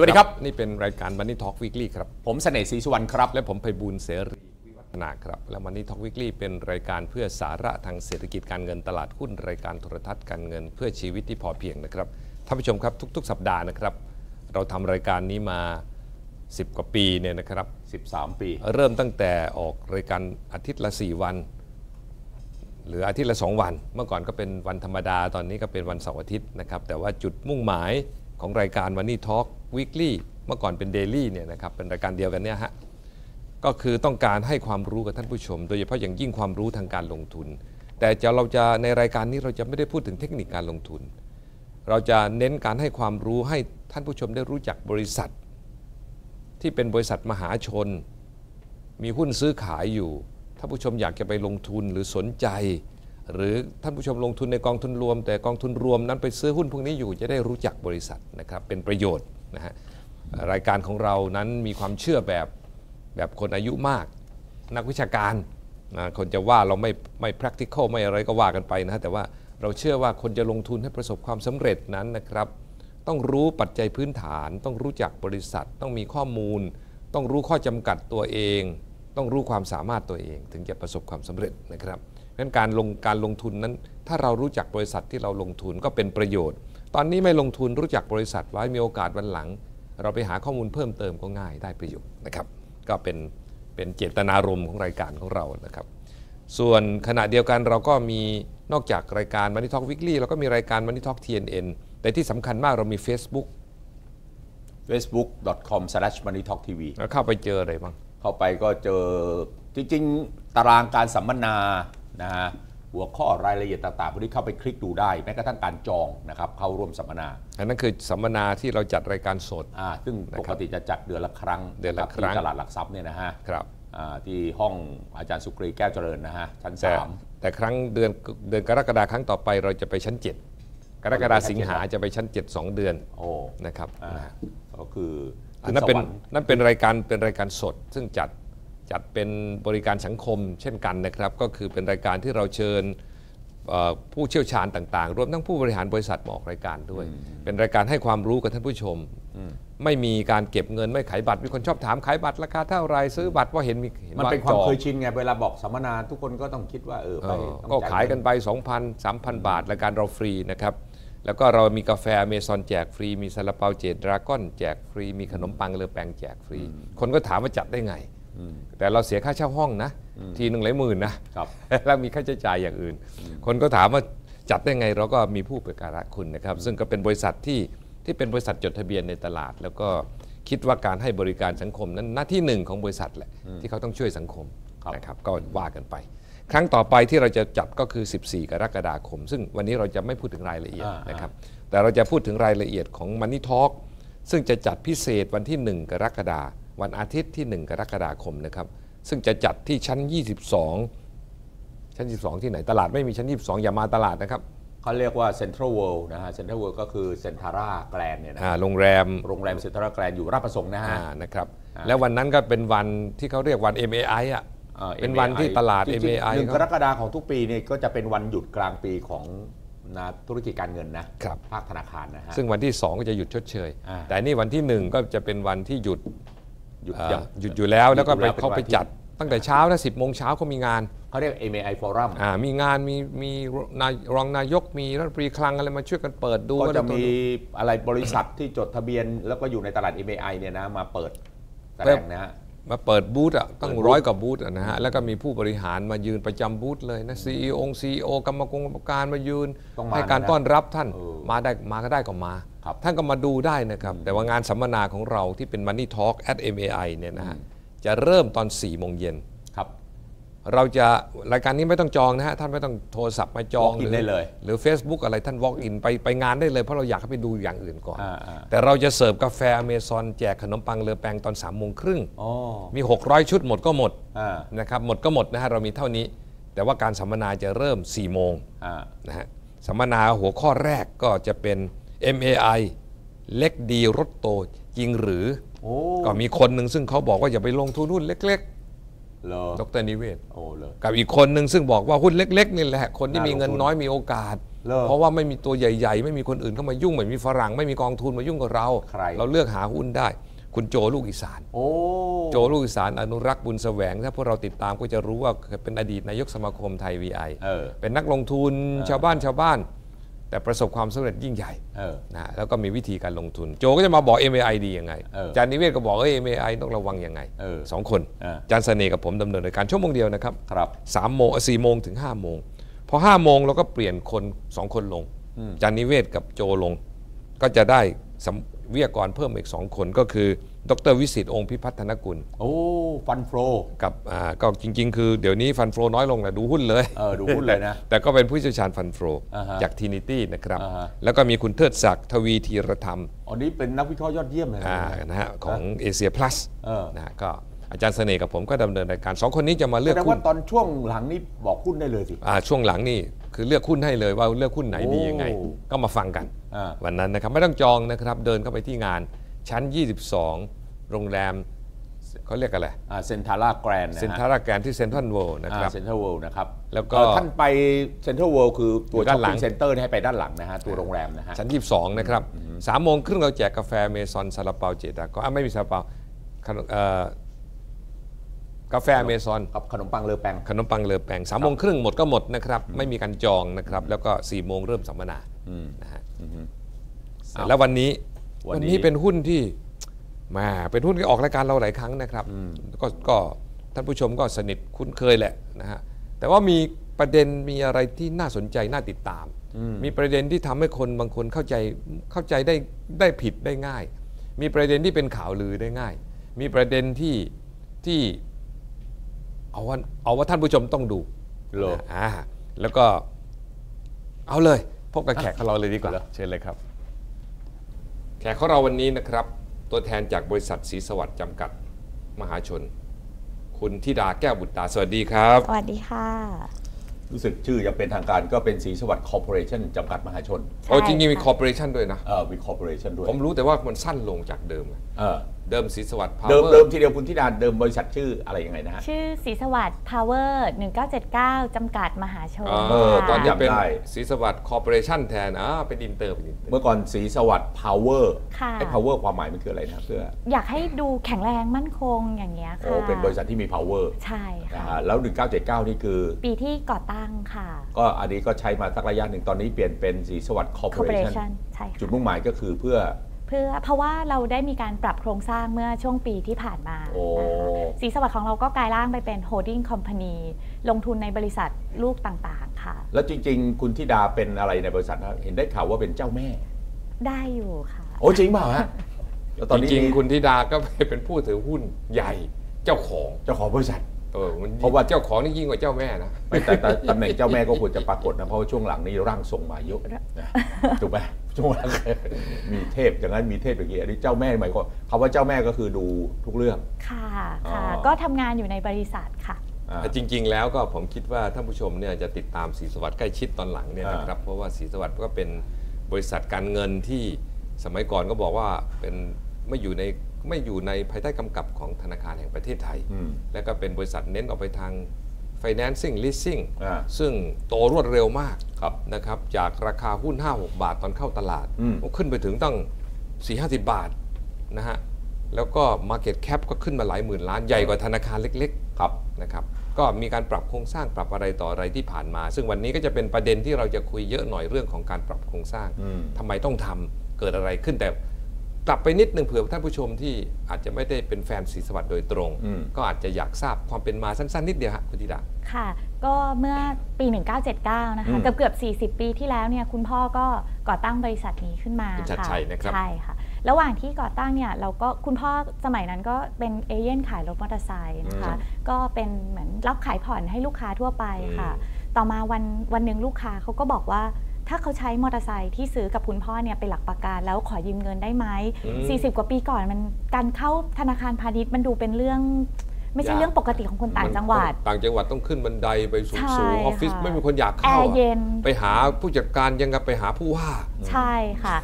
สวัสดีสวัสดีครับ นี่เป็นรายการ Money Talk Weekly ครับ ผมเสน่ห์ศรีสุวรรณครับ และผมไพบูลย์เสรีวิวัฒนาครับ และ Money Talk Weekly เป็นรายการเพื่อสาระทางเศรษฐกิจการเงินตลาดหุ้นรายการโทรทัศน์การเงินเพื่อชีวิตที่พอเพียงนะครับท่านผู้ชมครับทุก ๆ สัปดาห์นะครับ เราทำรายการนี้มา 10 กว่าปีเนี่ยนะครับ 13 ปี เริ่มตั้งแต่ออกรายการอาทิตย์ละ 4 วันหรืออาทิตย์ละ 2 วัน เมื่อก่อนก็เป็นวันธรรมดาตอนนี้ก็เป็นวันเสาร์อาทิตย์นะครับแต่ว่าจุดมุ่งหมาย ของรายการ Money Talk Weekly เมื่อก่อนเป็น Daily เนี่ยนะครับเป็นรายการเดียวกันเนี่ยฮะก็คือต้องการให้ความรู้กับท่านผู้ชม โดยเฉพาะอย่างยิ่งความรู้ทางการลงทุน แต่จะเราจะในรายการนี้เราจะไม่ได้พูดถึงเทคนิคการลงทุน เราจะเน้นการให้ความรู้ให้ท่านผู้ชมได้รู้จักบริษัท ที่เป็นบริษัทมหาชน มีหุ้นซื้อขายอยู่ท่าผู้ชมอยากจะไปลงทุนหรือสนใจ หรือท่านผู้ชมลงทุนในกองทุนรวม แต่กองทุนรวมนั้นไปซื้อหุ้นพวกนี้อยู่จะได้รู้จักบริษัทนะครับเป็นประโยชน์นะฮะรายการของเรานั้นมีความเชื่อแบบแบบคนอายุมาก นักวิชาการนะคนจะว่าเราไม่ไม่ practical ไม่อะไรก็ว่ากันไปนะแต่ว่าเราเชื่อว่าคนจะลงทุนให้ประสบความสำเร็จนั้นนะครับ ต้องรู้ปัจจัยพื้นฐาน ต้องรู้จักบริษัท ต้องมีข้อมูล ต้องรู้ข้อจำกัดตัวเอง ต้องรู้ความสามารถตัวเอง ถึงจะประสบความสำเร็จนะครับ นั้นการลงการลงทุนนั้น ถ้าเรารู้จักบริษัทที่เราลงทุนก็เป็นประโยชน์ ตอนนี้ไม่ลงทุนรู้จักบริษัทไว้มีโอกาสวันหลัง เราไปหาข้อมูลเพิ่มเติมก็ง่ายได้ประโยชน์นะครับ ก็เป็นเป็นเจตนารมณ์ของรายการของเรานะครับ ส่วนขณะเดียวกันเราก็มีนอกจากรายการ Money Talk Weekly เราก็มีรายการ Money Talk TNN แต่ที่สำคัญมากเรามี Facebook facebook.com/moneytalktv แล้วเข้าไปเจออะไรบ้าง เข้าไปก็เจอจริง ๆ ตารางการสัมมนา นะฮะหัวข้อรายละเอียดต่างๆพวกนี้เข้าไปคลิกดูได้แม้กระทั่งการจองนะครับเข้าร่วมสัมมนาอันนั้นคือสัมมนาที่เราจัดรายการสด อ่าซึ่งปกติจะจัดเดือนละครั้งเดือนละบครั้ง ที่ตลาดหลักทรัพย์เนี่ยนะฮะครับอ่าที่ห้องอาจารย์สุกรีแก้วเจริญนะฮะชั้นแต่สาม แต่ครั้งเดือนเดือนกรกฎาครั้งต่อไปเราจะไปชั้น 7 กรกฎาสิงหาจะไปชั้น 7 2 เดือนโอ้นะครับอ่านะฮะก็คืออันนั้นเป็นขึ้สวรรค์นั่นเป็นรายการเป็นรายการสด ซึ่งจัด จัดเป็นบริการสังคมเช่นกันนะครับ ก็คือเป็นรายการที่เราเชิญเอ่อผู้เชี่ยวชาญต่างๆ รวมทั้งผู้บริหารบริษัทมาออกรายการด้วย เป็นรายการให้ความรู้กับท่านผู้ชม ไม่มีการเก็บเงินไม่ขายบัตร มีคนชอบถามขายบัตรราคาเท่าไหรซื้อบัตรว่าเห็นมีห็มันว่าเป็นความจองเคยชินไงเวลาบอกสัมมนาทุกคนก็ต้องคิดว่าเออเอไปอต้องก็จ่ขายกันไป 2,000 3,000 บาทรายการเราฟรีนะครับแล้วก็เรามีกาแฟอเมซอนแจกฟรี มีซาลาเปาเจดดราก้อนแจกฟรี มีขนมปังเลอแปงแจกฟรี คนก็ถามว่าจัดได้ไง แต่เราเสียค่าเช่าห้องนะ ทีหนึ่งหลายหมื่นนะครับแล้วมีค่าใช้จ่ายอย่างอื่น คนก็ถามว่าจัดได้ไงเราก็มีผู้ประการะคุณนะครับ ซึ่งก็เป็นบริษัทที่ที่เป็นบริษัทจดทะเบียนในตลาด แล้วก็คิดว่าการให้บริการสังคมนั้นหน้าที่หนึ่งของบริษัทแหละที่เขาต้องช่วยสังคมครับนะครับก็ว่ากันไป ครั้งต่อไปที่เราจะจัดก็คือ 14 กรกฎาคม ซึ่งวันนี้เราจะไม่พูดถึงรายละเอียดอ่านนะครับแต่เราจะพูดถึงรายละเอียดของ Money Talk ซึ่งจะจัดพิเศษวันที่ 1 กรกฎาคม วันอาทิตย์ที่ 1 กรกฎาคมนะครับ ซึ่งจะจัดที่ชั้น 22 ชั้น 22 ที่ไหนตลาดไม่มีชั้น 22 อย่ามาตลาดนะครับเขาเรียกว่าเซ็นทรัลเวิลด์นะฮะเซ็นทรัลเวิลด์ก็คือเซ็นทาราแกรนด์เนี่ยนะอ่าโรงแรมโรงแรมเซ็นทาราแกรนด์อยู่ราชประสงค์นะฮะอ่านะครับอ่าแล้ววันนั้นก็เป็นวันที่เขาเรียกวัน MAI อะอ่าเป็นวันที่ตลาดจริงๆ MAI หนึ่งเขากรกฎาคมของทุกปีนี่ก็จะเป็นวันหยุดกลางปีของนะธุรกิจการเงินนะครับภาคธนาคารนะฮะซึ่งวันที่ 2 ก็จะหยุดชดเชยอ่าแต่นี่วันที่ 1 ก็จะเป็นวันที่หยุด หยุดเอ่อยังหยุดอยู่แล้วแล้วก็ไปหยุดอยู่แล้ว เขาไปเป็นวันที่จัดตั้งแต่เช้านะสิบโมงเช้าเขามีงานเขาเรียก MAI Forum อ่ามีงานมีมีนายรองนายกมีรัฐมนตรีคลังอะไรมาช่วยกันเปิดดูก็จะว่ามีอะไรบริษัทที่จดทะเบียน แล้วก็อยู่ในตลาด MAI เนี่ยนะมาเปิดแสดงนะฮะ มาเปิดบูธอะตั้งเปิดบูธร้อยกว่าบูธอะนะฮะแล้วก็มีผู้บริหารมายืนประจำบูธเลยนะซีอีองซีโอกรรมกรกรรมการมายืนต้องมาให้การนะต้อนรับท่านเออมาได้มาก็ได้ก็มาครับท่านก็มาดูได้นะครับ แต่ว่างานสัมมนาของเราที่เป็น Money Talk at MAI เนี่ยนะฮะจะเริ่มตอน4โมงเย็นครับ เราจะรายการนี้ไม่ต้องจองนะฮะ ท่านไม่ต้องโทรศัพท์มาจอง Walk in หรืได้เลย หรือ Facebook อะไรท่าน walk in ไปไปงานได้เลย เพราะเราอยากให้ไปดูอย่างอื่นก่อน อ่าอ่าแต่เราจะเสิร์ฟกาแฟอเมซอนแจกขนมปังเลอแปงตอน3ามโมงครึ่งอ๋อมี 600 ชุดหมดก็หมดอ่านะครับหมดก็หมดนะฮะเรามีเท่านี้ แต่ว่าการสัมมนาจะเริ่ม4โมง อ่า นะฮะสัมมนาหัวข้อแรกก็จะเป็น MAI เล็กดีรถโตจริงหรือ โอ้ ก็มีคนหนึ่งซึ่งเขาบอกว่าอย่าไปลงทุนหุ้นเล็ก เหรอๆดรนิเวศโอ้เลย กับอีกคนหนึ่งซึ่งบอกว่าหุ้นเล็กๆนี่แหละคนที่มีเงินน่าลงทุนน้อยมีโอกาส เหรอเพราะว่าไม่มีตัวใหญ่ ๆ ไม่มีคนอื่นเข้ามายุ่งไม่มีฝรั่งไม่มีกองทุนมายุ่งกับเรา ใคร เราเลือกหาหุ้นได้ คุณโจลูกอีสาน โอ้ โจลูกอีสานอนุรักษ์บุญแสวง ถ้าพวกเราติดตามก็จะรู้ว่าเป็นอดีตนายกสมาคมไทย VI เออ เป็นนักลงทุนชาวบ้านชาวบ้าน แต่ประสบความสำเร็จยิ่งใหญ่เออนะแล้วก็มีวิธีการลงทุน โจก็จะมาบอก MAI ดียังไงเออจารย์นิเวศก็บอกเอ้ย MAI ต้องระวังยังไงเออสองคนเอออาจารย์เสน่ห์กับผมดำเนินรายการชั่วโมงเดียวนะครับครับสามโมงสี่โมงถึงห้าโมงพอห้าโมงเราก็เปลี่ยนคนสองคนลงอาจารย์นิเวศกับโจลง ก็จะได้สำวิทยากรเพิ่มอีกสองคนก็คือ ดรวิสิตองค์พิพัฒนกุล โอ้ฟันโฟรกับอ่าก็จริง ๆ คือเดี๋ยวนี้ฟันโฟน้อยลงแหละดูหุ้นเลย เออดูหุ้นเลยนะ แต่ก็เป็นผู้เชี่ยวชาญฟันโฟอ่าฮะจากทีนิตี้นะครับ อ่าฮะ แล้วก็มีคุณเทิดศักดิ์ทวีธีรธรรมอันนี้เป็นนักวิเคราะห์ยอดเยี่ยมเลยนะ อ่านะฮะของเอเชียพลัสเออ นะฮะก็อาจารย์เสน่ห์กับผมก็ดำเนินรายการสองคนนี้จะมาเลืแสอกดงหุ้ว่านตอนช่วงหลังนี่บอกหุ้นได้เลยสิ อ่าช่วงหลังนี่คือเลือกหุ้นให้เลยว่าเลือกหุ้นไหนดียังไง โอ้ก็มาฟังกัน อ่า วันนั้นนะครับไม่ต้องจองนะครับเดินเข้าไปที่งาน ชั้น 22 โรงแรมเขาเรียกอะไรอ่าเซนทาร่าแกรนด์นะเซ็นฮะทรัลแกรนที่เซ็นทรัลเวิลด์นะครับเซ็นทรัลเวิลด์นะครับ แล้วก็เอ่อท่านไปเซ็นทรัลเวิลด์คือตัวอยู่ช้ด้าอนปหลังปิ้งเซ็นเตอร์นี่ให้ไปด้านหลังนะฮะ ตัวโรงแรมนะฮะ ชั้น 22 นะครับสามโมงครึ่งเราแจกกาแฟเมซอนซาลาเปาเจดาก็อะไม่มีซาลาเปาขนมเอ่อกาแฟเมซอนกับขนมปังเลอแปงขนมปังเลอแปงสามโมงครึ่งหมดก็หมดนะครับ ไม่มีการจองนะครับ แล้วก็4ี่โมงเริ่มสัมมนานะฮะเสร็จแล้ววันนี้ วันนี้วันนี้เป็นหุ้นที่แหมาเป็นหุ้นที่ออกรายการเราหลายครั้งนะครับก็ก็ท่านผู้ชมก็สนิทคุ้นเคยแหละนะฮะแต่ว่ามีประเด็นมีอะไรที่น่าสนใจน่าติดตาม มีประเด็นที่ทำให้คนบางคนเข้าใจเข้าใจได้ได้ผิดได้ง่าย มีประเด็นที่เป็นข่าวลือได้ง่าย มีประเด็นที่ที่เอาว่าเอาว่าท่านผู้ชมต้องดูเหรออ่าแล้วก็เอาเลยพบกับแขกของเราเลยดีกว่าเหรอเชิญเลยครับ แขกของเราวันนี้นะครับ ตัวแทนจากบริษัทศรีสวัสดิ์จำกัดมหาชน คุณธิดาแก้วบุตตาสวัสดีครับ สวัสดีค่ะ รู้สึกชื่อยังเป็นทางการก็เป็นศรีสวัสดิ์ Corporation จำกัดมหาชนใช่โอ้จริงๆมีค่ะ Corporation ด้วยนะ เออมี Corporation ด้วย ผมรู้แต่ว่ามันสั้นลงจากเดิมเออ เดิมศรีสวัสดิ์ Power เดิมเดิมเดิมทีเดียวคุณธิดาเดิมบริษัทชื่ออะไรยังไงนะฮะ ชื่อศรีสวัสดิ์ Power 1979 จำกัดมหาชนเออค่ะตอนนี้เป็นจำได้ ศรีสวัสดิ์ Corporation แทนอ่าเป็นอินเตอร์เป็นอินเตอร์ เมื่อก่อนศรีสวัสดิ์ Power ค่ะ ไอ้ Powerอร์ความหมายมันคืออะไรนะเพื่ออยากให้ดูแข็งแรงมั่นคงอย่างเงี้ยโอ้ค่ะเป็นบริษัทที่มี power ใช่นะค่ะ ฮะแล้ว 1979 นี่คือ ปีที่ก่อตั้งค่ะ ก็อันนี้ก็ใช้มาสักระยะหนึ่งตอนนี้เปลี่ยนเป็นสีสวัสดิ์คอร์ปอเรชั่น Corporation ใช่จุดค่ะมุ่งหมายก็คือเพื่อ เพื่อเพราะว่าเราได้มีการปรับโครงสร้างเมื่อช่วงปีที่ผ่านมาโอ้นะคะศรีสวัสดิ์ของเราก็กลายร่างไปเป็น holding company ลงทุนในบริษัทลูกต่างๆ ค่ะ แล้วจริง ๆ คุณธิดาเป็นอะไรในบริษัทนะเห็นได้ข่าวว่าเป็นเจ้าแม่ ได้อยู่ค่ะ โอ้จริงเปล่าฮะแล้วตอนจนี้ริงๆคุณธิดาก็เป็นผู้ถือหุ้นใหญ่เจ้าของเจ้าของบริษัทเออมันเพราะว่าเจ้าของนี่ยิ่งกว่าเจ้าแม่นะไม่แต่แต่ตำแหน่งเจ้าแม่ก็ควรจะปรากฏนะเพราะว่าช่วงหลังนี้ร่างทรงมาเยอะนะถูกไหม ช่วงหลังมีเทพอย่างนั้นมีเทพอย่างนี้อันนี้เจ้าแม่หมายความคำว่าเจ้าแม่ก็คือดูทุกเรื่อง ค่ะอ๋อค่ะ ก็ทำงานอยู่ในบริษัทค่ะอ่าแต่จริง ๆ แล้วก็ผมคิดว่าท่านผู้ชมเนี่ยจะติดตามสีสวัสดิ์ใกล้ชิดตอนหลังเนี่ยอ่านนะครับ เพราะว่าสีสวัสดิ์ก็เป็นบริษัทการเงินที่สมัยก่อนก็บอกว่าเป็นไม่อยู่ในไม่อยู่ในภายใต้กำกับของธนาคารแห่งประเทศไทยอืมและก็เป็นบริษัทเน้นออกไปทาง financing leasing อ่าซึ่งโตรวดเร็วมากครับนะครับจากราคาหุ้น 5-6 บาทตอนเข้าตลาดอืมก็ขึ้นไปถึงตั้ง 4-50 บาทนะฮะแล้วก็ Market Cap ก็ขึ้นมาหลายหมื่นล้านใหญ่กว่าธนาคารเล็กๆครับนะครับก็มีการปรับโครงสร้างปรับอะไรต่ออะไรที่ผ่านมา ซึ่งวันนี้ก็จะเป็นประเด็นที่เราจะคุยเยอะหน่อยเรื่องของการปรับโครงสร้างอืมทำไมต้องทำเกิดอะไรขึ้นแต่ กลับไปนิดหนึ่งเผื่อท่านผู้ชมที่อาจจะไม่ได้เป็นแฟนศรีสวัสดิ์โดยตรง อืม ก็อาจจะอยากทราบความเป็นมาสั้นๆ นิดเดียวฮะคุณธิดา ค่ะ ก็เมื่อปี 1979 นะคะ อืมเกือบเกือบ40 ปีที่แล้วเนี่ย คุณพ่อก็ก่อตั้งบริษัทนี้ขึ้นมาคุณชัดชัยนะครับ ใช่ค่ะ ระหว่างที่ก่อตั้งเนี่ย เราก็คุณพ่อสมัยนั้นก็เป็นเอเย่นขายรถมอเตอร์ไซค์นะคะ ก็เป็นเหมือนรับขายผ่อนให้ลูกค้าทั่วไปค่ะ ต่อมาวันวันหนึ่งลูกค้าเขาก็บอกว่า ถ้าเขาใช้มอเตอร์ไซค์ที่ซื้อกับคุณพ่อเนี่ยเป็นหลักประกันแล้วขอยืมเงินได้ไหมอืม40 กว่าปีก่อนมันการเข้าธนาคารพาณิชย์มันดูเป็นเรื่องไม่ใช่ยากเรื่องปกติของคนต่างจังหวัด ต่างจังหวัดต้องขึ้นบันไดไปสูใช่งๆออฟฟิศค่ะไม่มีคนอยากแอเข้าร์อะเย็นไปหาผู้จัดการยังกับไปหาผู้ว่า ใช่ค่ะ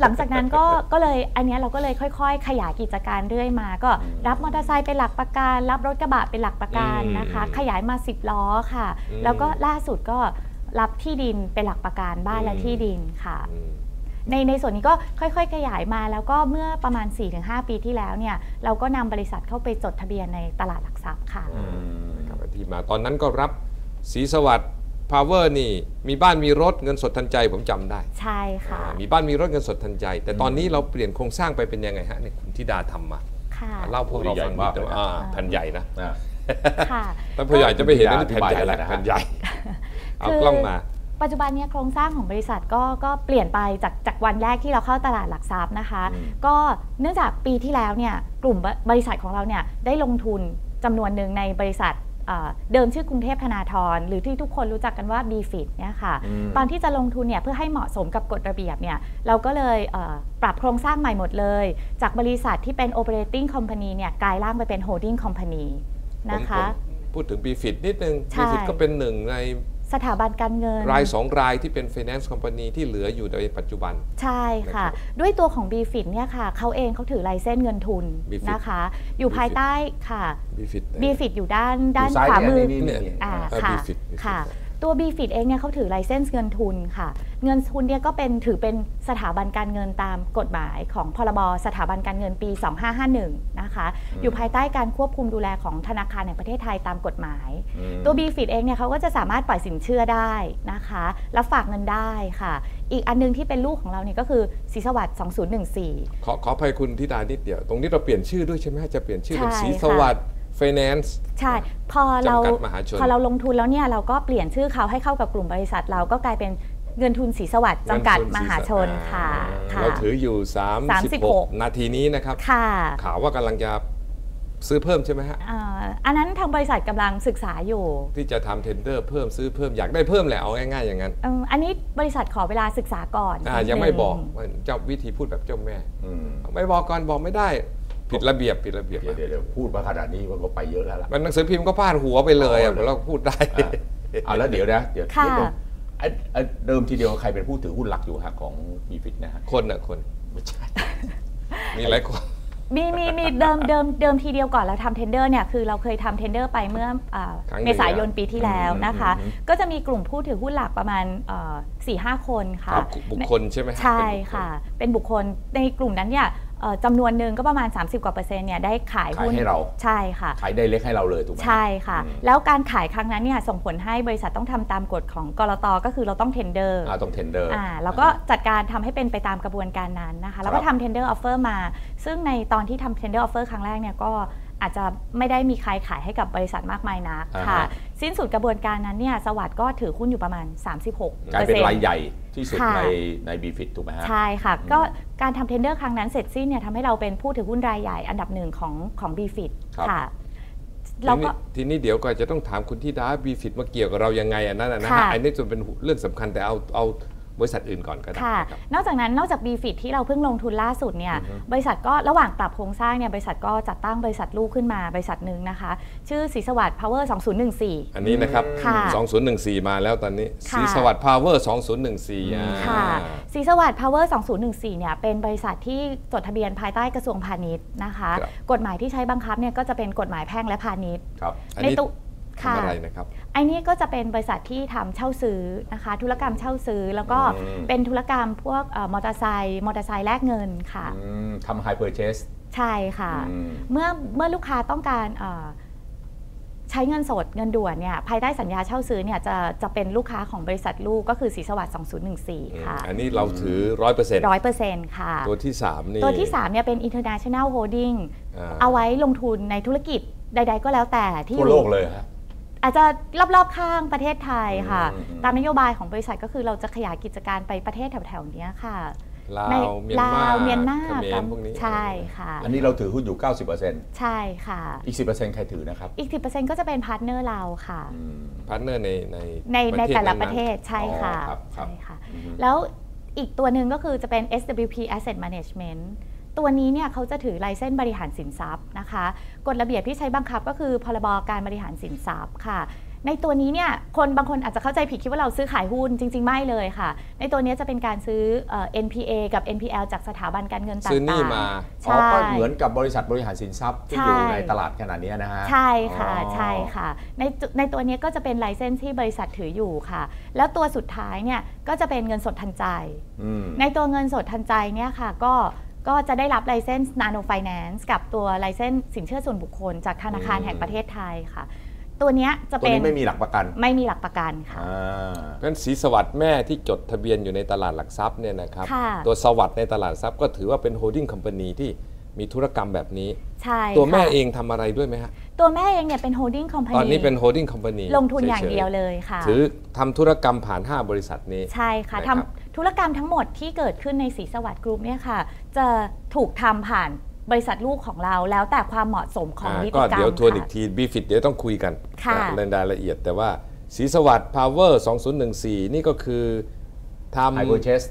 หลังจากนั้นก็ก็เลยอันเนี้ยเราก็เลยค่อย ๆ ขยายกิจการเรื่อยมา ก็รับมอเตอร์ไซค์เป็นหลักประกันรับรถกระบะเป็นหลักประกันนะคะอืมขยายมา 10 ล้อค่ะอืมแล้วก็ล่าสุดก็ รับที่ดินเป็นหลักประกันบ้านและอืมที่ดินค่ะอืมในในส่วนนี้ก็ค่อยๆ ขยายมาแล้วก็เมื่อประมาณ 4-5 ปีที่แล้วเนี่ยเราก็นำบริษัทเข้าไปจดทะเบียนในตลาดหลักทรัพย์ค่ะอืมนะครับที่มาตอนนั้นก็รับศรีสวัสดิ์พาวเวอร์นี่มีบ้านมีรถเงินสดทันใจผมจำได้ ใช่ค่ะอ่ามีบ้านมีรถเงินสดทันใจ แต่ตอนนี้เราเปลี่ยนโครงสร้างไปเป็นยังไงฮะนี่คุณธิดาทำมาค่ะเล่าพวกเราใหญ่ฟังมากนิดหน่อยเลยนะอ่าแผ่นใหญ่นะอะค่ะท่านผู้ใหญ่จะไม่เห็นนะนี่อธิแผ่นบายใหญ่อะไรแล้วนะฮะแผ่นใหญ่ เอาคืกล้องมา ปัจจุบันเนี้โครงสร้างของบริษัทก็ก็เปลี่ยนไปจากจากวันแรกที่เราเข้าตลาดหลักทรัพย์นะคะอืมก็เนื่องจากปีที่แล้วเนี่ยกลุ่มบริษัทของเราเนี่ยได้ลงทุนจำนวนหนึ่งในบริษัทเอ่อเดิมชื่อกรุงเทพธนาธรหรือที่ทุกคนรู้จักกันว่า b f i t เนี่ยค่ะอืมตอนที่จะลงทุนเนี่ยเพื่อให้เหมาะสมกับกฎระเบียบเนี่ยเราก็เลยเอ่อปรับโครงสร้างใหม่หมดเลย จากบริษัทที่เป็น operating company เนี่ยกลายร่างไปเป็น holding company นะคะผมผมพูดถึงบีฟิตนิดนึงใช่บีฟิตก็เป็นหนึ่งใน สถาบันการเงิน รายสองรายที่เป็น finance company ที่เหลืออยู่ในปัจจุบัน ใช่ค่ะนะครับด้วยตัวของ b f i t เนี่ยค่ะเขาเองเขาถือไลเส้นเงินทุน BFIT นะคะ อยู่ภายใต้ค่ะบีฟิต b f i t อยู่ด้านด้านอยู่ซ้ายขวามือเนี่ยนี่นี่อ่าอ่าค่ะ BFIT ค่ะ ตัว b f i t เองเนี่ยเขาถือไลเซนส์เงินทุนค่ะ เงินทุนเนี่ยก็เป็นถือเป็นสถาบันการเงินตามกฎหมายของพรบสถาบันการเงินปี 2551 นะคะ อยู่ภายใต้การควบคุมดูแลของธนาคารแห่งประเทศไทยตามกฎหมายอืมตัว b f i t เองเนี่ยเขาก็จะสามารถปล่อยสินเชื่อได้นะคะ แล้วฝากเงินได้ค่ะ อีกอันนึงที่เป็นลูกของเราเนี่ยก็คือศรีสวัสดิ์2014 ขอขออภัยคุณธิดานิดเดียว ตรงนี้เราเปลี่ยนชื่อด้วยใช่ไหมจะเปลี่ยนชื่อเป็นใช่สีค่ะสวัสดิ์ finance ใช่ พอเราจำกัดมหาชนพอเราลงทุนแล้วเนี่ยเราก็เปลี่ยนชื่อเขาให้เข้ากับกลุ่มบริษัท เราก็กลายเป็นเงินทุนสีสวัสดิ์จำกัดมหาชนค่ะอ่าค่ะเราถืออยู่36 36 นาทีนี้นะครับค่ะข่าวว่ากำลังจะซื้อเพิ่มใช่ไหมฮะเอ่ออันนั้นทางบริษัทกำลังศึกษาอยู่ ที่จะทำเทนเดอร์เพิ่มซื้อเพิ่มอยากได้เพิ่มแหละเอาง่ายๆอย่างนั้นเอิ่มอันนี้บริษัทขอเวลาศึกษาก่อนอ่านิดยังไม่นึบอกว่าเจ้าวิธีพูดแบบเจ้าแม่อืมไม่บอกก่อนบอกไม่ได้ ผิดระเบียบผิดระเบียบเดี๋ยวเดี๋ยวเดี๋ยวพูดมาขนาดนี้มันก็ไปเยอะแล้วล่ะมันหนังสือพิมพ์ก็พาดหัวไปเลยอะอ๋อเราพูดได้อะเอาแล้วเดี๋ยวนะเดี๋ยวค่ะเดี๋ยวตรงไอ้ไอ้เดิมทีเดียวใครเป็นผู้ถือหุ้นหลักอยู่ฮะของ BFIT นะฮะคนอะคนไม่ใช่มีหลายคนมีมีมีเดิมเดิมเดิมทีเดียวก่อนเราทำ tender เนี่ยคือเราเคยทำ tender ไปเมื่ออ่าครั้งหนึ่งเมษายนปีที่แล้วนะคะอืมอืมก็จะมีกลุ่มผู้ถือหุ้นหลักประมาณสี่ห้าคนค่ะเอาบุคคลใช่ไหมฮะใช่เป็นบุคคลค่ะ เป็นบุคคลในกลุ่มนั้นเนี่ยเอ่อ จำนวนหนึ่งก็ประมาณ 30 กว่าเปอร์เซ็นต์เนี่ยได้ขายหุ้นขายให้เราใช่ค่ะขายได้เล็กให้เราเลยถูกไหมใช่ค่ะอืมแล้วการขายครั้งนั้นเนี่ยส่งผลให้บริษัทต้องทำตามกฎของ ก.ล.ต. ก็คือเราต้อง tenderอ่าต้อง tender อ่าแล้วก็จัดการทำให้เป็นไปตามกระบวนการนั้นนะคะแล้วก็ทำ tender offer มา ซึ่งในตอนที่ทำ tender offer ครั้งแรกเนี่ยก็ อาจจะไม่ได้มีใครขายให้กับบริษัทมากมายนักอ่าฮะค่ะ สิ้นสุดกระบวนการนั้นเนี่ยสวัสดิ์ก็ถือหุ้นอยู่ประมาณ 36กลายเป็นรายใหญ่ที่สุดค่ะในใน BFIT ถูกไหมฮะใช่ค่ะ ก็การทำ tender ครั้งนั้นเสร็จสิ้นเนี่ยทำให้เราเป็นผู้ถือหุ้นรายใหญ่อันดับหนึ่งของของ BFIT ครับค่ะทีเรานี้ก็ทีนี้เดี๋ยวก็จะต้องถามคุณธิดา BFIT มาเกี่ยวกับเรายังไงอันนั้นนะฮะค่ะอันนี้จะเป็นเรื่องสำคัญแต่เอาเอา บริษัทอื่นก่อนก็ได้ค่ะนะครับนอกจากนั้นนอกจาก b f i t ที่เราเพิ่งลงทุนล่าสุดเนี่ยบริษัทก็ระหว่างปรับโครงสร้างเนี่ยบริษัทก็จัดตั้งบริษัทลูกขึ้นมาบริษัทหนึ่งนะคะ ชื่อศรีสวัสดิ์ Power 2014 อันนี้นะครับค่ะ2014 มาแล้วตอนนี้ค่ะศรีสวัสดิ์ Power 2014อ่าค่ะศรีสวัสดิ์ Power 2014เนี่ยเป็นบริษัทที่จดทะเบียนภายใต้กระทรวงพาณิชย์นะคะครับกฎหมายที่ใช้บังคับเนี่ยก็จะเป็นกฎหมายแพ่งและพาณิชย์ครับอันในนี้ตุค่ะ ทำอะไรนะครับไอ้นี่ก็จะเป็นบริษัทที่ทำเช่าซื้อนะคะ ธุรกรรมเช่าซื้อแล้วก็อืมเป็นธุรกรรมพวกเอ่อมอเตอร์ไซค์มอเตอร์ไซค์แลกเงินค่ะอืมทำไฮเปอร์เชสใช่ค่ะอืมเมื่อเมื่อลูกค้าต้องการเอ่อใช้เงินสดเงินด่วนเนี่ยภายใต้สัญญาเช่าซื้อเนี่ยจะจะเป็นลูกค้าของบริษัทลูกก็คือศรีสวัสดิ์2014 ค่ะ อันนี้เราถือ 100%ร้อยเปอร์เซ็นต์ค่ะ ตัวที่ 3 นี่ตัวที่ 3เนี่ยเป็น international holding อ่าเอาไว้ลงทุนในธุรกิจใด ๆ ก็แล้วแต่ที่อทั่วยู่โลกเลยฮะ อาจจะรอบๆข้างประเทศไทยค่ะอืมอืม ตามนโยบายของบริษัทก็คือเราจะขยายกิจการไปประเทศแถวๆเนี้ยค่ะลาในวเมียนมาลาวเมียนมาเขมรพวกนี้ใช่ค่ะ อันนี้เราถือหุ้นอยู่ 90%ใช่ค่ะอีก 10%ใครถือนะครับอีก 10%ก็จะเป็น partner เราค่ะ อืม partner ในในในในแต่ละประเทศนั้นๆใช่ค่ะอ๋อครับครับ ใช่ค่ะอือฮึแล้วอีกตัวหนึ่งก็คือจะเป็น SWP Asset Management ตัวนี้เนี่ยเขาจะถือ license บริหารสินทรัพย์นะคะกฎระเบียบที่ใช้บังคับก็คือพ.ร.บ. การบริหารสินทรัพย์ค่ะ ในตัวนี้เนี่ยคนบางคนอาจจะเข้าใจผิดคิดว่าเราซื้อขายหุ้นจริง ๆ ไม่เลยค่ะ ในตัวนี้จะเป็นการซื้อเอ่อ NPA กับ NPL จากสถาบันการเงินต่างๆซื้อหนี้มาอ๋อใช่ก็เหมือนกับบริษัทบริหารสินทรัพย์ที่ใช่อยู่ในตลาดขนาดนี้นะฮะ ใช่ค่ะอ๋อ ใช่ค่ะ ในจุในตัวนี้ก็จะเป็น license ที่บริษัทถืออยู่ค่ะ แล้วตัวสุดท้ายเนี่ยก็จะเป็นเงินสดทันใจ อืม ในตัวเงินสดทันใจเนี่ยค่ะก็ ก็จะได้รับไลเซนส์ Nano Finance กับตัวไลเซนส์สินเชื่อส่วนบุคคล จากธนาคารอืมแห่งประเทศไทยค่ะ ตัวเนี้ยจะตัวเป็นตัวนี้ไม่มีหลักประกันไม่มีหลักประกันค่ะ อ่าเพราะฉะนั้นศรีสวัสดิ์แม่ที่จดทะเบียนอยู่ในตลาดหลักทรัพย์เนี่ยนะครับ ค่ะ ตัวสวัสดิ์ในตลาดหลักทรัพย์ก็ถือว่าเป็น holding company ที่ มีธุรกรรมแบบนี้ ใช่ตัวแม่ค่ะเองทำอะไรด้วยไหมฮะ ตัวแม่เองเนี่ยเป็น holding company ตอนนี้เป็น holding company ลงทุนอย่างเดียวเลยค่ะ ถือทำธุรกรรมผ่าน 5 บริษัทนี้ ใช่ค่ะนะครับ ทำธุรกรรมทั้งหมดที่เกิดขึ้นในศรีสวัสดิ์กรุ๊ปเนี่ยค่ะ จะถูกทำผ่านบริษัทลูกของเราแล้วแต่ความเหมาะสมของอ่านิติกรรมเดี๋ยวทวนอีกที BFIT เดี๋ยวต้องคุยกันค่ะ นะในรายละเอียดแต่ว่าศรีสวัสดิ์ Power 2014 นี่ก็คือทำไฮเ u อร์เชส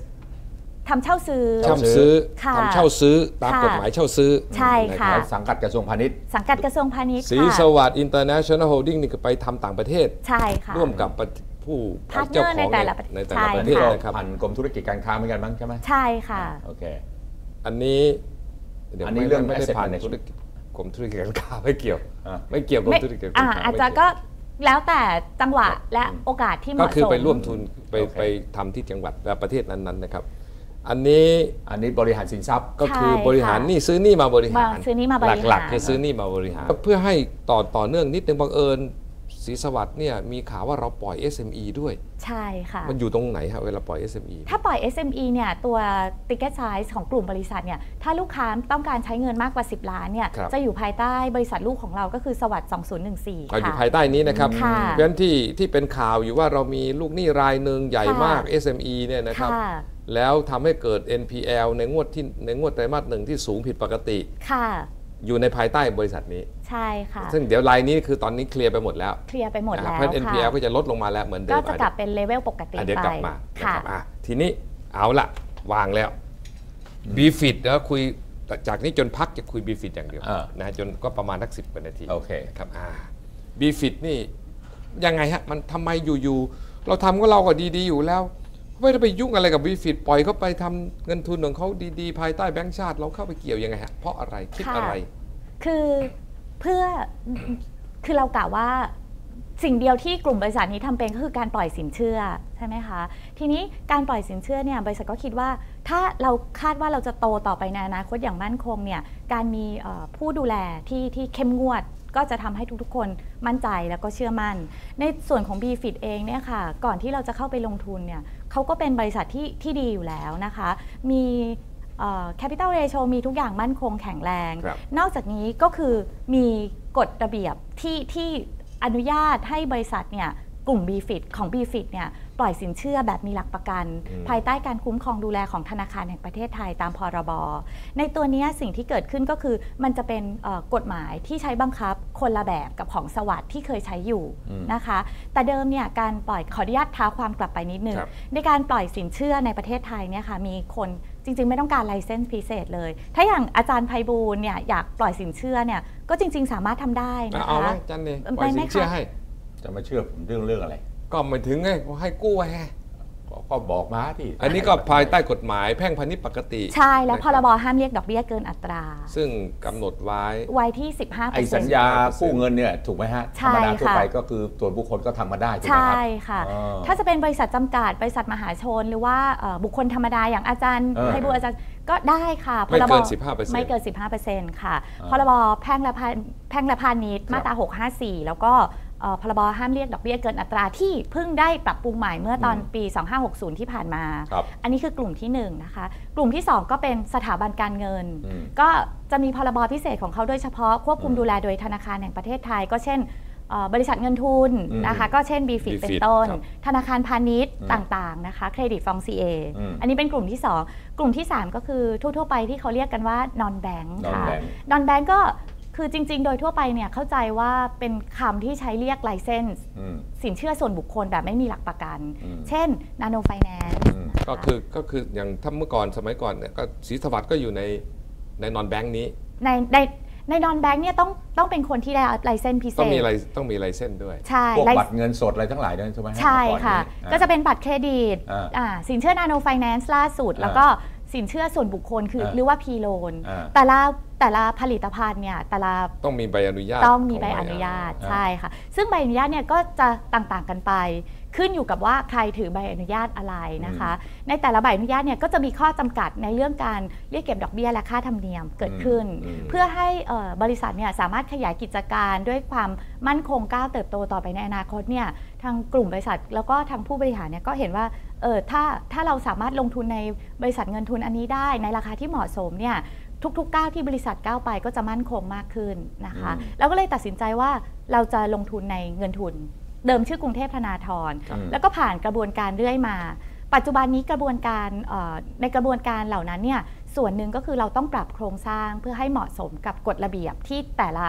ทำเช่าซื้อ เช่าซื้อค่ะทำเช่าซื้อตามค่ะ กฎหมายเช่าซื้อใช่ค่ะนรับสังกัดกระทรวงพาณิชย์ สังกัดกระทรวงพาณิชย์สีค่ะสวัสด์อินเตอร์เนชั่นแนลโฮลดิ้งนี่คือไปทำต่างประเทศ ใช่ค่ะ ร่วมกับประผู้ Partner เจ้าของในแต่ละประในแต่ใช่ละประเทที่ศเรานะครับ ผ่านกรมธุรกิจการค้าเหมือนกันมั้งใช่ไหมใช่ค่ะ โอเค อันนี้ดี๋ยวอันนี้ไม่เรื่องไม่ได้ asset ผ่าน management ธุรกิจกรมธุรกิจการค้าไม่เกี่ยว อะ ไม่เกี่ยวกับกรไม่มธุรกิจการอ่าค้าอาจไม่จะเกี่ยวก็แล้วแต่จังหวะและโอกาสที่เหก็มาะสม คือไปร่วมทุนไปโอเค ไปทำที่จังหวัดและประเทศนั้นๆนะครับ อันนี้อันนี้บริหารสินทรัพย์ก็คือใช่บริหารค่ะหนี่ซื้อหนี่มาบริหารมาซื้อหนี้มาบริหารหลักๆคือซื้อหนี่มาบริหาร เพื่อให้ต่อต่อเนื่องนิดนึงบังเอิญศรีสวัสดิ์เนี่ยมีข่าวว่าเราปล่อย SME ด้วย ใช่ค่ะ มันอยู่ตรงไหนฮะเวลาปล่อย SME ถ้าปล่อย SME เนี่ยตัว ticket size ของกลุ่มบริษัทเนี่ยถ้าลูกค้าต้องการใช้เงินมากกว่า 10 ล้านเนี่ยครับจะอยู่ภายใต้บริษัทลูกของเราก็คือสวัสด์2014เราอยู่ค่ะภายใต้นี้นะครับค่ะเพราะฉะนั้นที่ที่เป็นข่าวอยู่ว่าเรามีลูกหนี้รายหนึ่งใหญ่ค่ะมาก SME เนี่ยนะครับค่ะ แล้วทำให้เกิด NPL ในงวดที่ในงวดไตรมาสหนึ่งที่สูงผิดปกติ ค่ะ อยู่ในภายใต้บริษัทนี้ ใช่ค่ะ ซึ่งเดี๋ยวรายนี้คือตอนนี้เคลียร์ไปหมดแล้วเคลียร์ไปหมดนะคแล้รับวเพราะฉะนั้นค่ะ NPL ก็จะลดลงมาแล้วเหมือนเดิมก็จะกลับเป็นเลเวลปกติอะเดี๋ยวไปกลับมานะค่ะครับอะทีนี้เอาละวางแล้ว BFIT แล้วคุยจากนี้จนพักจะคุย BFIT อย่างเดียวอ่านะจนก็ประมาณสักสิบกว่านาที โอเคครับอ่า BFIT นี่ยังไงฮะ มันทำไมอยู่ๆ เราทำก็เราก็ดีๆ อยู่แล้ว ไม่ได้ไปยุ่งอะไรกับ BFIT ปล่อยเขาไปทำเงินทุนของเขาดีๆ ภายใต้แบงก์ชาติ เราเข้าไปเกี่ยวยังไงฮะเพราะอะไรคิดอะไร คือเพื่อคือเรากะว่าสิ่งเดียวที่กลุ่มบริษัทนี้ทำเป็นก็คือการปล่อยสินเชื่อใช่ไหมคะ ทีนี้การปล่อยสินเชื่อเนี่ยบริษัทก็คิดว่าถ้าเราคาดว่าเราจะโตต่อไปในอนาคตอย่างมั่นคงเนี่ยการมีผู้ดูแลที่ที่เข้มงวด ก็จะทำให้ทุกๆ คนมั่นใจแล้วก็เชื่อมั่น ในส่วนของ b f i t เองเนี่ยค่ะ ก่อนที่เราจะเข้าไปลงทุนเนี่ยเขาก็เป็นบริษัทที่ที่ดีอยู่แล้วนะคะ มีเอ่อ capital ratio มีทุกอย่างมั่นคงแข็งแรงครับนอกจากนี้ก็คือมีกฎระเบียบที่ที่อนุญาตให้บริษัทเนี่ยกลุ่ม b f i t ของ b f i t เนี่ย ปล่อยสินเชื่อแบบมีหลักประกันอืมภายใต้การคุ้มครองดูแลของธนาคารแห่งประเทศไทยตามพรบ ในตัวเนี้ยสิ่งที่เกิดขึ้นก็คือมันจะเป็นเอ่อกฎหมายที่ใช้บังคับคนละแบบกับของสวัสด์ที่เคยใช้อยู่อืมนะคะ แต่เดิมเนี่ยการปล่อยขออนุญาตท้าความกลับไปนิดนึงครับในการปล่อยสินเชื่อในประเทศไทยเนี่ยค่ะมีคนจริง ๆ ไม่ต้องการไลเซนส์พิเศษเลย ถ้าอย่างอาจารย์ไพบูลย์เนี่ยอยากปล่อยสินเชื่อเนี่ยก็จริง ๆ สามารถทำได้นะเอาไหมคะจันเนี่ยไม่ปล่อยสิไม่นเชื่อค่ะให้จะมาเชื่อผมเรื่องเรื่องอะไร ก็หมายถึงไงให้กู้ไว้ไงก็ก็บอกมาที่อันนี้ก็ภายใต้กฎหมายแพ่งพาณิชย์ปกติ ใช่แล้วนะพคบรบห้ามเรียกดอกเบี้ยเกินอัตรา ซึ่งกำหนดไว้ไว้ที่ 15%ไอ้สัญญากู้เงินเนี่ยถูกไหมฮะใช่ธรรมดาทั่วค่ะไปก็คือส่วนบุคคลก็ทำมาได้ถูกไหมใช่ครับค่ะอ๋อถ้าจะเป็นบริษัทจำกัดบริษัทมหาชน หรือว่าเอ่อบุคคลธรรมดาอย่างอาจารย์เออไพบูลย์อาจารย์ก็ได้ค่ะไม่เกินพรบ15%ไม่เกิน 15%ค่ะอ่าพรบแพ่งและพาแพ่งและพาณิชย์ครับมาตรา 654 แล้วก็เอ่อ พรบห้ามเรียกดอกเบี้ยเกินอัตราที่เพิ่งได้ปรับปรุงใหม่เมื่อตอนปี 2560 ที่ผ่านมาครับอันนี้คือกลุ่มที่หนึ่งนะคะ กลุ่มที่สองก็เป็นสถาบันการเงินอืมก็จะมีพรบพิเศษของเขาโดยเฉพาะควบคุมอืมดูแลโดยธนาคารแห่งประเทศไทย ก็เช่นเอ่อบริษัทเงินทุนอืมนะคะก็เช่น b f i t BFIT เป็นต้นครับธนาคารพาณิชย์อืมต่างๆนะคะเครดิตฟอง CA อืมอันนี้เป็นกลุ่มที่ 2 กลุ่มที่ 3 ก็คือทั่วๆไปที่เขาเรียกกันว่า non bank ค่ะ non-bank non bank ก็ คือจริง ๆ โดยทั่วไปเนี่ยเข้าใจว่าเป็นคำที่ใช้เรียก license อืมสินเชื่อส่วนบุคคลแบบไม่มีหลักประกันอืมเช่น nano finance อืมนะะก็คือก็คืออย่างถ้าเมื่อก่อนสมัยก่อนเนี่ยก็สีสวัสดิ์ก็อยู่ในในนอนแบงค์นี้ ในในในนอนแบงค์เนี่ยต้องต้องเป็นคนที่ได้รับไลเซนส์พิเศษ ต้องมีอะไรต้องมีไลเส้นด้วย ใช่พวกไลบัตรเงินสดอะไรทั้งหลายนั่นใช่ไหมฮใช่ค่ะเมื่ออนนี้ก็จะเป็นบัตรเครดิตอ่าอ่าสินเชื่อนาโนไฟแนนซ์ล่าสุดอ่าแล้วก็ สินเชื่อส่วนบุคคลคืออ่าหรือว่าพีโลนอ่าแต่ละแต่ละผลิตภัณฑ์เนี่ยแต่ละต้องมีใบอนุญาตต้องมีขใบงอนุญาตอ่าใช่ค่ะ ซึ่งใบอนุญาตเนี่ยก็จะต่างๆกันไป ขึ้นอยู่กับว่าใครถือใบอนุญาตอะไรนะคะ ในแต่ละใบอนุญาตเนี่ยก็จะมีข้อจำกัดในเรื่องการเรียกเก็บดอกเบี้ยและค่าธรรมเนียมเกิดขึ้นอืมเพื่อให้เอ่อบริษัทเนี่ยสามารถขยายกิจการด้วยความมั่นคงก้าวเติบโตต่อไปในอนาคตเนี่ยทางกลุ่มบริษัท แล้วก็ทางผู้บริหารเนี่ยก็เห็นว่า เออถ้าถ้าเราสามารถลงทุนในบริษัทเงินทุนอันนี้ได้ในราคาที่เหมาะสมเนี่ยทุกๆก้าวที่บริษัทก้าวไปก็จะมั่นคงมากขึ้นนะคะอืมแล้วก็เลยตัดสินใจว่าเราจะลงทุนในเงินทุน เดิมชื่อกรุงเทพธนาธรครับแล้วก็ผ่านกระบวนการเรื่อยมา ปัจจุบันนี้กระบวนการเอ่อในกระบวนการเหล่านั้นเนี่ยส่วนหนึ่งก็คือเราต้องปรับโครงสร้างเพื่อให้เหมาะสมกับกฎระเบียบที่แต่ละ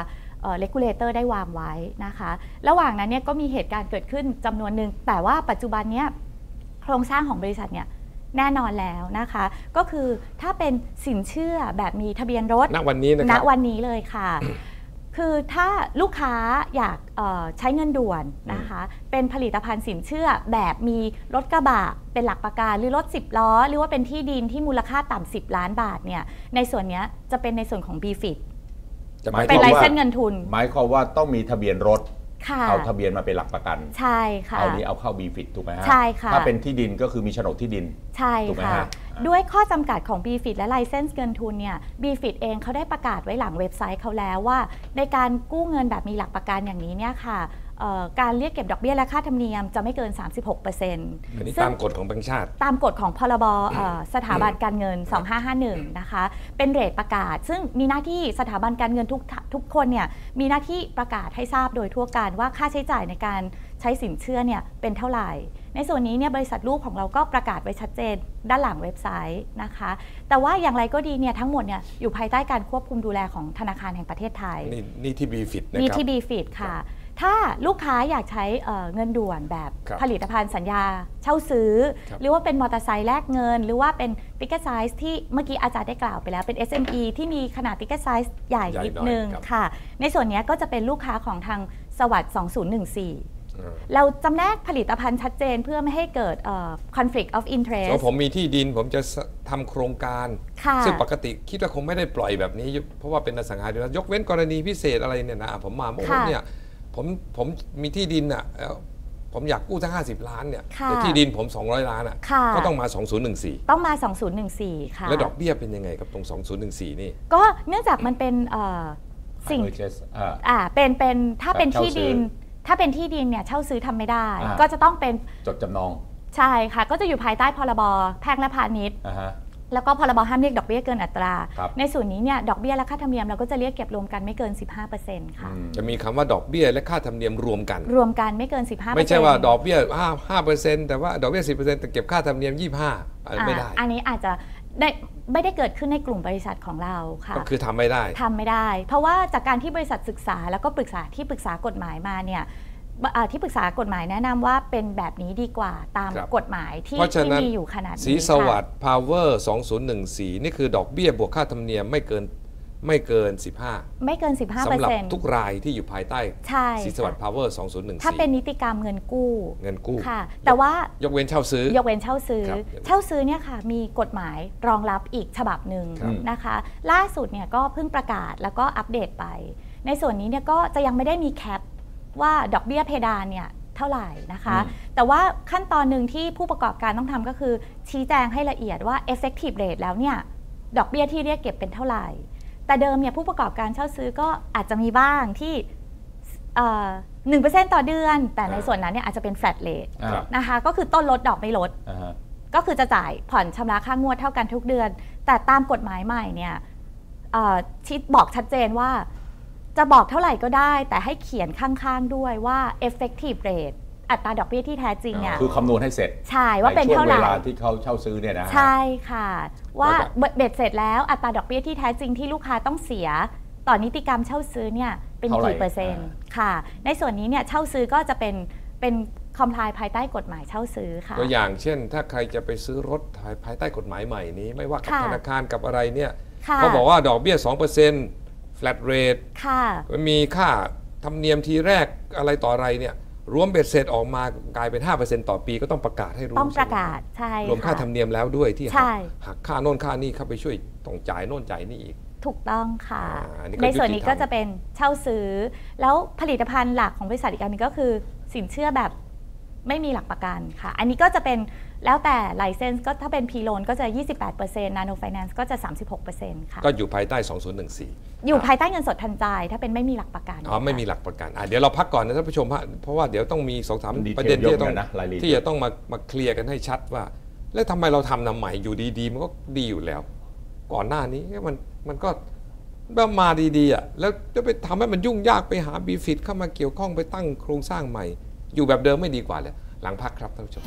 เลกูลเลเตอร์ได้วางไว้นะคะ ระหว่างนั้นเนี่ยก็มีเหตุการณ์เกิดขึ้นจำนวนหนึ่งแต่ว่าปัจจุบันเนี้ย โครงสร้างของบริษัทเนี่ยแน่นอนแล้วนะคะ ก็คือถ้าเป็นสินเชื่อแบบมีทะเบียนรถณวันนี้นะคณรับวันนี้เลยค่ะ คือถ้าลูกค้าอยากเอ่อใช้เงินด่วนนะคะ เป็นผลิตภัณฑ์สินเชื่อแบบมีรถกระบะเป็นหลักประกันหรือรถ 10 ล้อ หรือว่าเป็นที่ดินที่มูลค่าต่ำ10 ล้านบาทเนี่ยในส่วนเนี้ยจะเป็นในส่วนของ b f i t จะหหมายมายเป็นความไลว่าเซนส์เงินทุน หมายความว่าต้องมีทะเบียนรถค่ะ เอาทะเบียนมาเป็นหลักประกัน ใช่ค่ะเอานี้เอาเข้าบีฟิตถูกไหมฮะใช่ค่ะถ้าเป็นที่ดินก็คือมีโฉนดที่ดิน ใช่ถูกไหมค่ะฮะด้วยข้อจำกัดของ b f i t และ License เงินทุนเนี่ย b f i t เองเขาได้ประกาศไว้หลังเว็บไซต์เขาแล้วว่า ในการกู้เงินแบบมีหลักประกันอย่างนี้เนี่ยค่ะเอ่อ การเรียกเก็บดอกเบี้ยและค่าธรรมเนียมจะไม่เกิน 36%อันนี้ซึ่งตามกฎของแบงก์ชาติ ตามกฎของพรบเอ่อสถาบันการเงิน 2551 นะคะ เป็นเรทประกาศ ซึ่งมีหน้าที่สถาบันการเงินทุกทุกคนเนี่ยมีหน้าที่ประกาศให้ทราบโดยทั่วกันว่าค่าใช้จ่ายในการใช้สินเชื่อเนี่ยเป็นเท่าไหร่ ในส่วนนี้เนี่ยบริษัทลูกของเราก็ประกาศไว้ชัดเจนด้านหลังเว็บไซต์นะคะ แต่ว่าอย่างไรก็ดีเนี่ยทั้งหมดเนี่ยอยู่ภายใต้การควบคุมดูแลของธนาคารแห่งประเทศไทย นี่นี่ที่บีฟิตนะมีครับที่ b f i t ค่ะ ถ้าลูกค้าอยากใช้เอ่อเงินด่วนแบบครับผลิตภัณฑ์สัญญาเช่าซื้อครับหรือว่าเป็นมอเตอร์ไซค์แลกเงิน หรือว่าเป็น ticket size ที่เมื่อกี้อาจารย์ได้กล่าวไปแล้วเป็น SME ที่มีขนาด ticket size ใหญ่ใหญ่นิดหน่อยนึงครับค่ะ ในส่วนเนี้ยก็จะเป็นลูกค้าของทางสวัสด์2014อ่าเราจำแนกผลิตภัณฑ์ชัดเจนเพื่อไม่ให้เกิดเอ่อ conflict of เพ interest ราะผมมีที่ดินผมจะทำโครงการค่ะซึ่งปกติคิดว่าคงไม่ได้ปล่อยแบบนี้ เพราะว่าเป็นอสังหาริมทรัพย์ยกเว้นกรณีพิเศษอะไรเนี่ยนะ ผมมาโอ้โหค่ะเนี่ย ผมผมมีที่ดินอะเอ่อผมอยากกู้ทั้ง50 ล้านเนี่ยค่ะแต่ที่ดินผม 200 ล้านอะค่ะ ก็ต้องมา 2014 ต้องมา 2014 ค่ะ แล้วดอกเบี้ยเป็นยังไงครับตรง 2014 นี่ก็เนื่องจากมันเป็นเอ่อสิ่ง Purchase อ่า อ่าเป็นเป็นถ้าเป็นแบบเช่าที่ดิน ซื้อถ้าเป็นที่ดินเนี่ยเช่าซื้อทำไม่ได้ อ่า ก็จะต้องเป็นจดจำนองใช่ค่ะ ก็จะอยู่ภายใต้พรบแพ่งและพาณิชย์ อ่าฮะ แล้วก็พรบห้ามเรียกดอกเบี้ยเกินอัตราครับในส่วนนี้เนี่ยดอกเบี้ยและค่าธรรมเนียมเราก็จะเรียกเก็บรวมกันไม่เกิน 15%ค่ะอืมจะมีคำว่าดอกเบี้ยและค่าธรรมเนียมรวมกัน รวมกันไม่เกิน 15%ไม่ใช่ว่าดอกเบี้ย5 5%แต่ว่าดอกเบี้ย 10%แต่เก็บค่าธรรมเนียม 25อันไม่ได้อ่าอันนี้อาจจะได้ไม่ได้เกิดขึ้นในกลุ่มบริษัทของเราค่ะก็คือทำไม่ได้ทำไม่ได้ เพราะว่าจากการที่บริษัทศึกษาแล้วก็ปรึกษาที่ปรึกษากฎหมายมาเนี่ยบอ่า ที่ปรึกษากฎหมายแนะนำว่าเป็นแบบนี้ดีกว่าตามครับกฎหมายที่เพราะฉะที่นั้นมีอยู่ขนาดนี้สีสวัสค่ะดิ์พาวเวอร์2014 นี่คือดอกเบี้ยบวกค่าธรรมเนียมไม่เกินไม่เกิน 15 ไม่เกิน 15%สำหรับทุกรายที่อยู่ภายใต้ใช่สีสวัสดิ์ค่ะพาวเวอร์2014 ถ้าเป็นนิติกรรมเงินกู้ เงินกู้ค่ะ แต่ว่ายกเว้นเช่าซื้อ ยกเว้นเช่าซื้อครับเช่าซื้อเนี่ยค่ะ มีกฎหมายรองรับอีกฉบับหนึ่งครับนะคะ ล่าสุดเนี่ยก็เพิ่งประกาศแล้วก็อัปเดตไป ในส่วนนี้เนี่ยก็จะยังไม่ได้มีแคป ว่าดอกเบี้ยเพดานเนี่ยเท่าไหร่นะคะอืมแต่ว่าขั้นตอนหนึ่งที่ผู้ประกอบการต้องทำก็คือชี้แจงให้ละเอียดว่า effective rate แล้วเนี่ยดอกเบี้ยที่เรียกเก็บเป็นเท่าไหร่ แต่เดิมเนี่ยผู้ประกอบการเช่าซื้อก็อาจจะมีบ้างที่หนึ่งเปอร์เซ็นต์ต่อเดือน แต่ในอ่าส่วนนั้นเนี่ยอาจจะเป็น flat rate อ่านะคะก็คือต้นลดดอกไม่ลดอ่าฮะก็คือจะจ่ายผ่อนชำระค่างวดเท่ากันทุกเดือน แต่ตามกฎหมายใหม่เนี่ยเอ่อชิดบอกชัดเจนว่า จะบอกเท่าไหร่ก็ได้ แต่ให้เขียนข้างๆด้วยว่า effective rate อัตราดอกเบี้ยที่แท้จริงเนี่ยคือคำนวณให้เสร็จ ใช่ว่าเป็นในช่วเท่างไหเวร่ลาที่เขาเช่าซื้อเนี่ยนะฮะใช่ค่ะ ว่าแล้วก็เบ็ดเสร็จแล้วอัตราดอกเบี้ยที่แท้จริงที่ลูกค้าต้องเสียต่อนิติกรรมเช่าซื้อเนี่ยเป็นเท่าไหร่กี่เปอร์เซ็นต์อ่าค่ะ ในส่วนนี้เนี่ยเช่าซื้อก็จะเป็นเป็นคอมพลายภายใต้กฎหมายเช่าซื้อค่ะตัวอย่างเช่น ถ้าใครจะไปซื้อรถภายภายใต้กฎหมายใหม่นี้ ไม่ว่ากับค่ะธนาคารกับอะไรเนี่ยค่ะเขาบอกว่าดอกเบี้ย2% flat rate ค่ะมีค่าธรรมเนียมทีแรกอะไรต่ออะไรเนี่ยรวมเบ็ดเสร็จออกมากลายเป็น 5%ต่อปีก็ต้องประกาศให้รู้ต้องประกาศใช่รวมค่าค่ะธรรมเนียมแล้วด้วยที่ใช่หักหักค่าโน่นค่านี่เข้าไปช่วยต้องจ่ายโน่นจ่ายนี่อีกถูกต้องค่ะอ่าอันนี้ก็ในส่วนนี้ยุติธรรมก็จะเป็นเช่าซื้อ แล้วผลิตภัณฑ์หลักของบริษัทอีกอันหนึงก็คือสินเชื่อแบบ ไม่มีหลักประกันค่ะ อันนี้ก็จะเป็นแล้วแต่ไลเซนส์ก็ถ้าเป็น P loan ก็จะ 28% Nano Finance ก็จะ 36%ค่ะก็อยู่ภายใต้ 2014 อยู่ภายใต้เงินสดทันจ่ายถ้าเป็นไม่มีหลักประกันอ๋อไม่มีหลักประกันอะเดี๋ยวเราพักก่อนนะท่านผู้ชมฮะเพราะว่าเดี๋ยวต้องมีสองสามดีเทลประเด็นที่จะต้องเยอะเหมือนกันนะรายละเอียดที่จะต้องมามาเคลียร์กันให้ชัดว่า แล้วทำไมเราทำนำใหม่อยู่ดีๆ มันก็ดีอยู่แล้ว ก่อนหน้านี้มันมันก็มาดีๆอะแล้วจะไปทำให้มันยุ่งยากไปหาบีฟิตเข้ามาเกี่ยวข้องไปตั้งโครงสร้างใหม่ อยู่แบบเดิมไม่ดีกว่าเลยหลังพักครับท่านผู้ชม